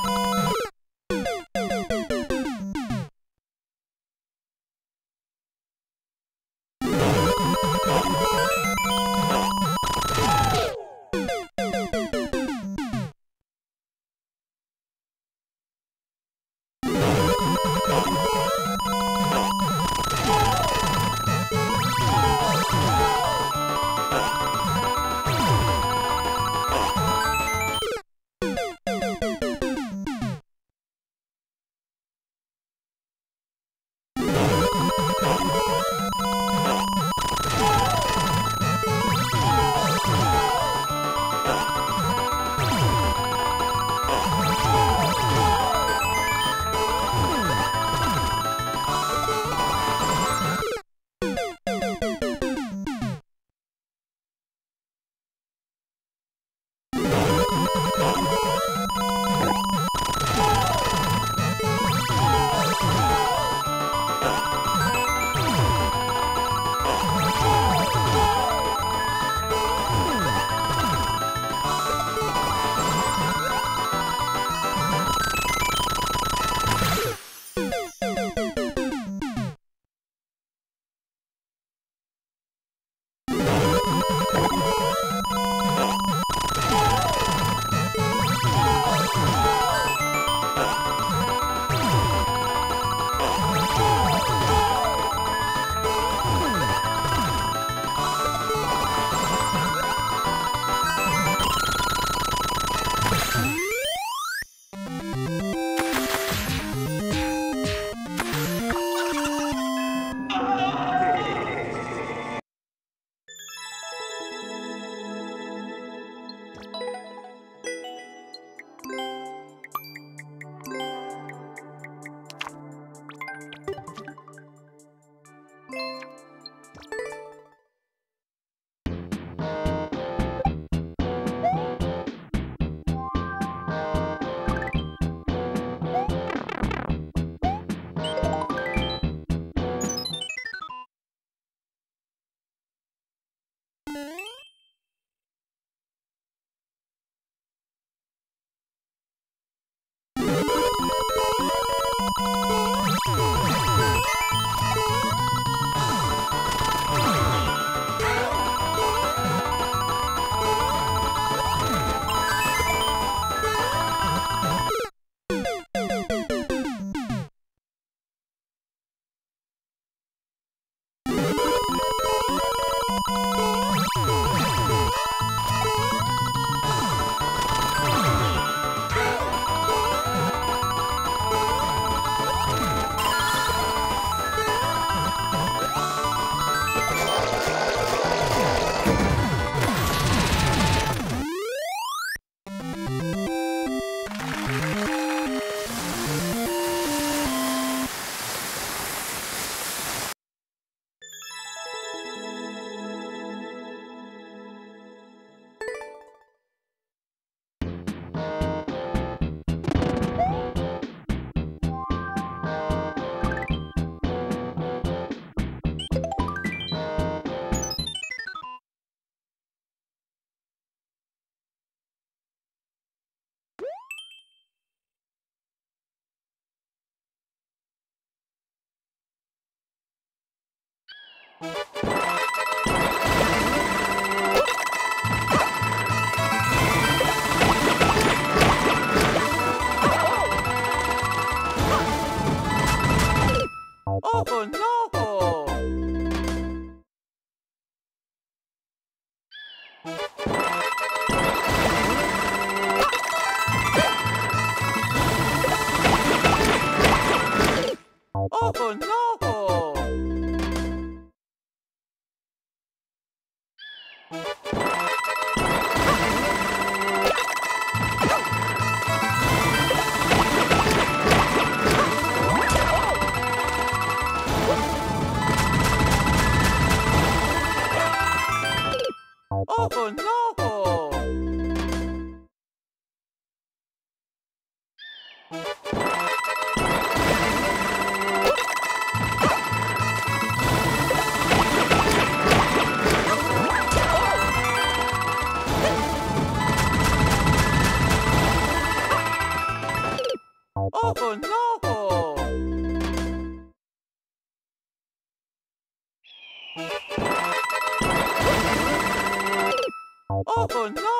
Bye. Oh Oh